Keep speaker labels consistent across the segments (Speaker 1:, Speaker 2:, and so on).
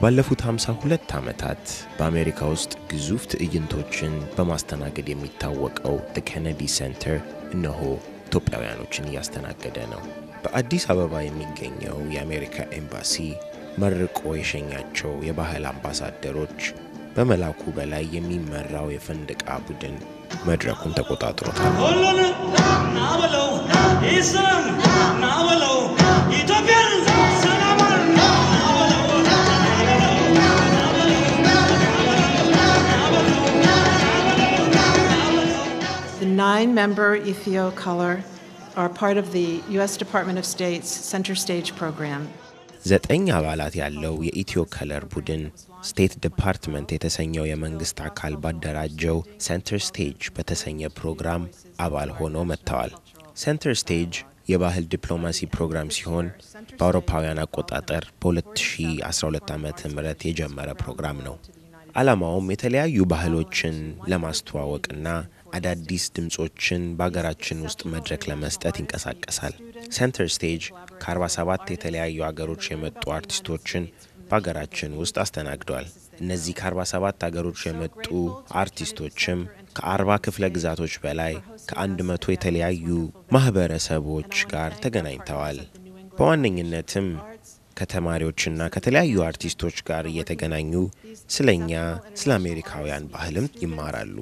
Speaker 1: ባለፉት 52 ዓመታት በአሜሪካ ውስጥ ግዙፍ ትዕይንቶችን በማስተናገድ የሚታወቀው ኬነዲ ሴንተር እነሆ ኢትዮጵያውያኖችን እያስተናገደ ነው። በአዲስ አበባ የሚገኘው የአሜሪካ ኤምባሲ መርቆ የሸኛቸው የባህል አምባሳደሮች በመላኩ በላይ የሚመራው የፈንድቃ ቡድን መድረኩን ተቆጣጥሮታል።
Speaker 2: nine member Ethio Color are part of the U.S. Department of State's Center Stage program.
Speaker 1: ዘጠኝ አባላት ያለው የኢትዮ ከለር ቡድን ስቴት ዲፓርትመንት የተሰኘው የመንግስት አካል ባደራጀው ሴንተር ስቴጅ በተሰኘ ፕሮግራም አባል ሆነው መጥተዋል። ሴንተር ስቴጅ የባህል ዲፕሎማሲ ፕሮግራም ሲሆን በአውሮፓውያን አቆጣጠር በ2012 ዓ ም የጀመረ ፕሮግራም ነው። ዓላማውም የተለያዩ ባህሎችን ለማስተዋወቅና አዳዲስ ድምፆችን በሀገራችን ውስጥ መድረክ ለመስጠት ይንቀሳቀሳል። ሴንተር ስቴጅ ከ47 የተለያዩ አገሮች የመጡ አርቲስቶችን በሀገራችን ውስጥ አስተናግዷል። እነዚህ ከ47 አገሮች የመጡ አርቲስቶችም ከ40 ክፍለ ግዛቶች በላይ ከ100 የተለያዩ ማህበረሰቦች ጋር ተገናኝተዋል። በዋነኝነትም ከተማሪዎችና ከተለያዩ አርቲስቶች ጋር እየተገናኙ ስለኛ ስለ አሜሪካውያን ባህልም ይማራሉ።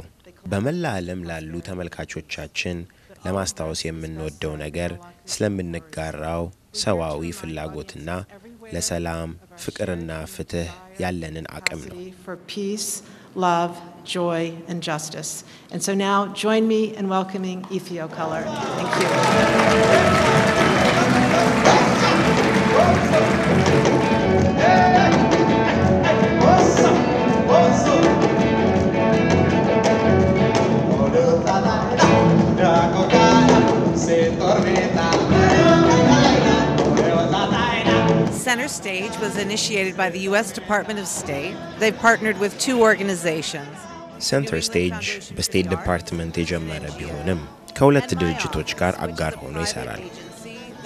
Speaker 1: በመላ ዓለም ላሉ ተመልካቾቻችን ለማስታወስ የምንወደው ነገር ስለምንጋራው ሰዋዊ ፍላጎትና ለሰላም ፍቅርና ፍትህ ያለንን አቅም ነው።
Speaker 2: For peace, love, joy, and
Speaker 3: Stage was initiated by the U.S. Department of State. They've partnered with two organizations.
Speaker 1: ሴንተር ስቴጅ በስቴት ዲፓርትመንት የጀመረ ቢሆንም ከሁለት ድርጅቶች ጋር አጋር ሆኖ ይሰራል።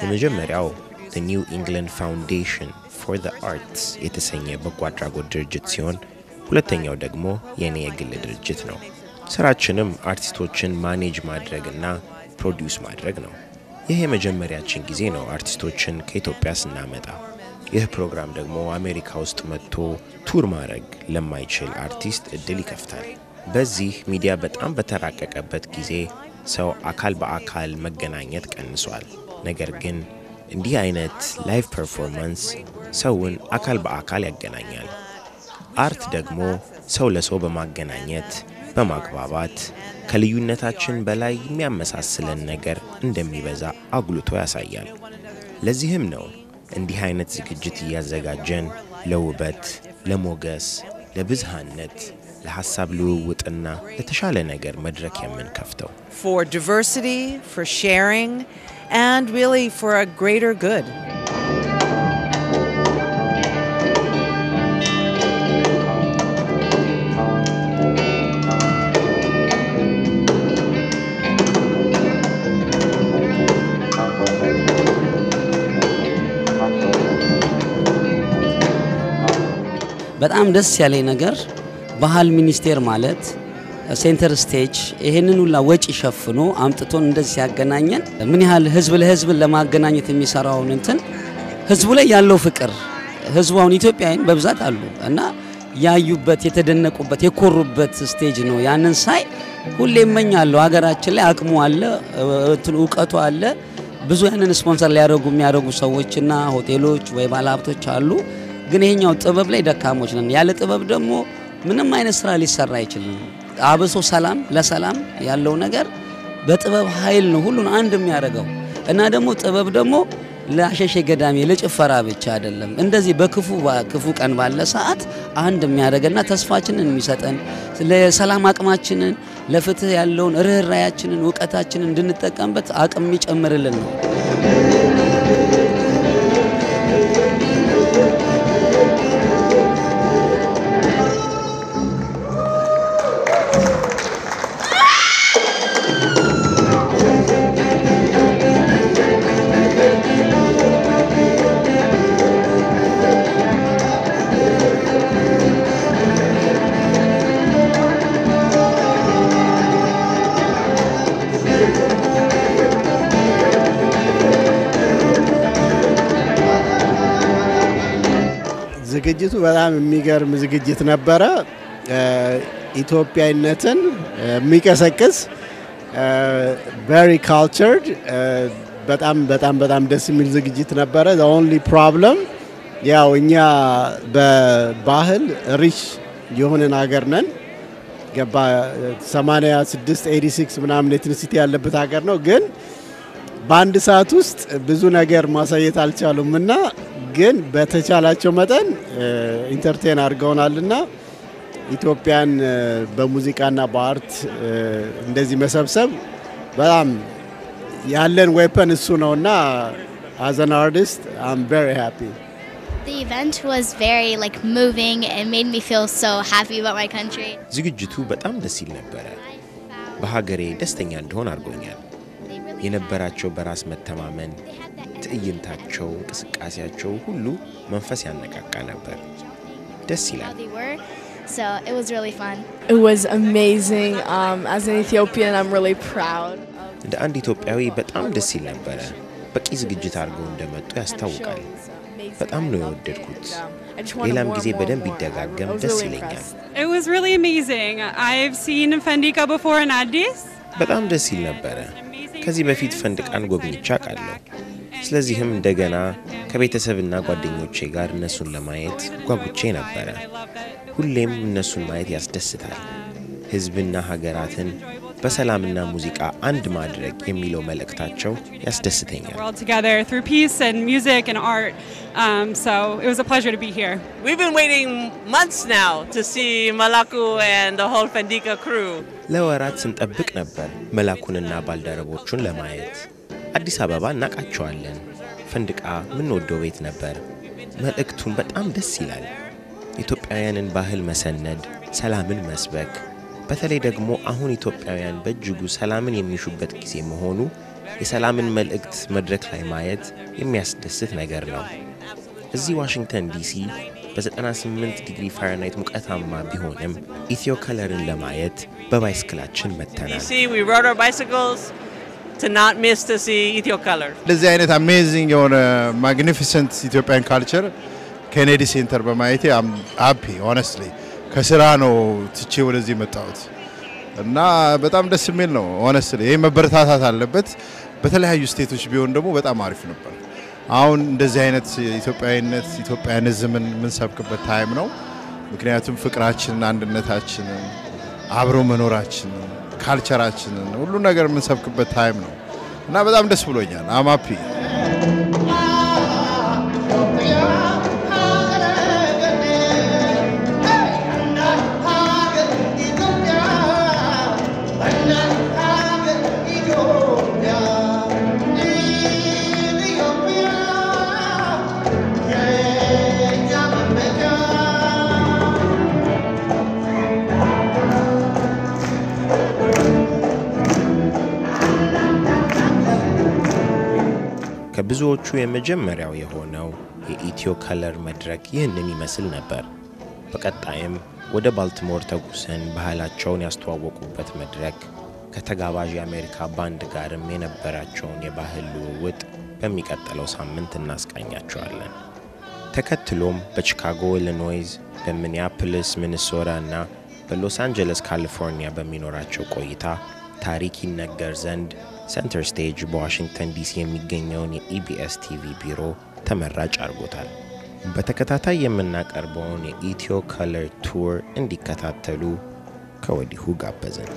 Speaker 1: የመጀመሪያው the New England Foundation for the Arts የተሰኘ በጎ አድራጎት ድርጅት ሲሆን ሁለተኛው ደግሞ የእኔ የግል ድርጅት ነው። ስራችንም አርቲስቶችን manage ማድረግና produce ማድረግ ነው። ይህ የመጀመሪያችን ጊዜ ነው አርቲስቶችን ከኢትዮጵያ ስናመጣ። ይህ ፕሮግራም ደግሞ አሜሪካ ውስጥ መጥቶ tour ማድረግ ለማይችል አርቲስት እድል ይከፍታል። በዚህ ሚዲያ በጣም በተራቀቀበት ጊዜ ሰው አካል በአካል መገናኘት ቀንሷል። ነገር ግን እንዲህ አይነት live performance ሰውን አካል በአካል ያገናኛል። art ደግሞ ሰው ለሰው በማገናኘት በማግባባት ከልዩነታችን በላይ የሚያመሳስለን ነገር እንደሚበዛ አጉልቶ ያሳያል። ለዚህም ነው እንዲህ አይነት ዝግጅት እያዘጋጀን ለውበት፣ ለሞገስ፣ ለብዝሃነት፣ ለሐሳብ ልውውጥና ለተሻለ ነገር መድረክ የምንከፍተው።
Speaker 3: For diversity, for sharing, and really for a greater good.
Speaker 4: በጣም ደስ ያለኝ ነገር ባህል ሚኒስቴር ማለት ሴንተር ስቴጅ ይህንን ሁላ ወጪ ሸፍኖ አምጥቶን እንደዚህ ሲያገናኘን ምን ያህል ህዝብ ለህዝብን ለማገናኘት የሚሰራውን እንትን ህዝቡ ላይ ያለው ፍቅር ህዝቡ አሁን ኢትዮጵያውያን በብዛት አሉ እና ያዩበት የተደነቁበት የኮሩበት stage ነው። ያንን ሳይ ሁሌ እመኛለሁ። ሀገራችን ላይ አቅሙ አለ፣ እውቀቱ አለ። ብዙ ያንን ስፖንሰር ሊያደርጉ የሚያደርጉ ሰዎችና ሆቴሎች ወይ ባለሀብቶች አሉ። ግን ይሄኛው ጥበብ ላይ ደካሞች ነን። ያለ ጥበብ ደግሞ ምንም አይነት ስራ ሊሰራ አይችልም። አብሶ ሰላም ለሰላም ያለው ነገር በጥበብ ኃይል ነው ሁሉን አንድ የሚያደርገው እና ደግሞ ጥበብ ደግሞ ለአሸሼ ገዳሜ ለጭፈራ ብቻ አይደለም። እንደዚህ በክፉ ክፉ ቀን ባለ ሰዓት አንድ የሚያደርገና ተስፋችንን የሚሰጠን ለሰላም አቅማችንን ለፍትህ ያለውን ርኅራያችንን እውቀታችንን እንድንጠቀምበት አቅም የሚጨምርልን ነው።
Speaker 5: ዝግጅቱ በጣም የሚገርም ዝግጅት ነበረ። ኢትዮጵያዊነትን የሚቀሰቅስ very cultured በጣም በጣም በጣም ደስ የሚል ዝግጅት ነበረ። only problem ያው እኛ በባህል rich የሆንን ሀገር ነን። ገባ 86 86 ምናምን ethnicity ያለበት ሀገር ነው። ግን በአንድ ሰዓት ውስጥ ብዙ ነገር ማሳየት አልቻሉም እና ግን በተቻላቸው መጠን entertain አድርገውናልና ኢትዮጵያን በሙዚቃና በ art እንደዚህ መሰብሰብ በጣም ያለን weapon እሱ ነውና አዝ አን አርቲስት አም ቬሪ ሃፒ
Speaker 6: The event was very like moving and made me feel so happy about my country.
Speaker 1: ዝግጅቱ በጣም ደስ ይል ነበረ። በሀገሬ ደስተኛ እንደሆን አድርጎኛል። የነበራቸው በራስ መተማመን፣ ትዕይንታቸው፣ እንቅስቃሴያቸው ሁሉ መንፈስ ያነቃቃ ነበር። ደስ
Speaker 6: How
Speaker 1: ይላል።
Speaker 6: they were. So it was really fun.
Speaker 7: It was amazing. Um, as an Ethiopian, I'm really proud.
Speaker 1: እንደ አንድ ኢትዮጵያዊ በጣም ደስ ይል ነበረ። በቂ ዝግጅት አድርገው እንደመጡ ያስታውቃል። በጣም ነው የወደድኩት። ሌላም ጊዜ በደንብ ይደጋገም ደስ ይለኛል።
Speaker 8: It was really amazing. I've seen Fendika before in Addis.
Speaker 1: በጣም ደስ ይል ነበረ። ከዚህ በፊት ፈንድቃን ጎብኝቼ አውቃለሁ። ስለዚህም እንደገና ከቤተሰብና ጓደኞቼ ጋር እነሱን ለማየት ጓጉቼ ነበረ። ሁሌም እነሱን ማየት ያስደስታል። ሕዝብና ሀገራትን በሰላምና ሙዚቃ አንድ ማድረግ የሚለው መልእክታቸው ያስደስተኛል።
Speaker 8: We're all together through peace and music and art. Um, so it was a pleasure to be here.
Speaker 9: We've been waiting months now to see Malaku and the whole Fendika crew.
Speaker 1: ለወራት ስንጠብቅ ነበር መላኩንና ባልደረቦቹን ለማየት። አዲስ አበባ እናውቃቸዋለን። ፈንድቃ የምንወደው ቤት ነበር። መልእክቱን በጣም ደስ ይላል። ኢትዮጵያውያንን ባህል መሰነድ፣ ሰላምን መስበክ፣ በተለይ ደግሞ አሁን ኢትዮጵያውያን በእጅጉ ሰላምን የሚሹበት ጊዜ መሆኑ የሰላምን መልእክት መድረክ ላይ ማየት የሚያስደስት ነገር ነው። እዚህ ዋሽንግተን ዲሲ በ98 ዲግሪ ፋራናይት ሙቀታማ ቢሆንም ኢትዮ ከለርን ለማየት በባይስክላችን መጥተናል።
Speaker 9: DC, we rode our bicycles to not miss to see Ethio Color.
Speaker 10: እንደዚህ አይነት amazing የሆነ magnificent Ethiopian culture ኬኔዲ ሴንተር በማየቴ I'm happy honestly ከስራ ነው ትቼ ወደዚህ የመጣሁት እና በጣም ደስ የሚል ነው። honestly ይህ መበረታታት አለበት። በተለያዩ state ኦች ቢሆን ደግሞ በጣም አሪፍ ነበር። አሁን እንደዚህ አይነት ኢትዮጵያዊነት Ethiopianism ን የምንሰብክበት time ነው። ምክንያቱም ፍቅራችንን፣ አንድነታችንን፣ አብሮ መኖራችንን፣ culture ኣችንን ሁሉ ነገር የምንሰብክበት time ነው እና በጣም ደስ ብሎኛል። I'm
Speaker 1: happy የመጀመሪያው የሆነው የኢትዮ ከለር መድረክ ይህንን ይመስል ነበር። በቀጣይም ወደ ባልቲሞር ተጉዘን ባህላቸውን ያስተዋወቁበት መድረክ ከተጋባዥ የአሜሪካ ባንድ ጋርም የነበራቸውን የባህል ልውውጥ በሚቀጥለው ሳምንት እናስቃኛቸዋለን። ተከትሎም በቺካጎ ኢሊኖይስ፣ በሚኒያፖሊስ ሚኒሶታ እና በሎስ አንጀለስ ካሊፎርኒያ በሚኖራቸው ቆይታ ታሪክ ይነገር ዘንድ ሴንተር ስቴጅ በዋሽንግተን ዲሲ የሚገኘውን የኢቢኤስ ቲቪ ቢሮ ተመራጭ አድርጎታል። በተከታታይ የምናቀርበውን የኢትዮ ከለር tour እንዲከታተሉ ከወዲሁ ጋበዝን።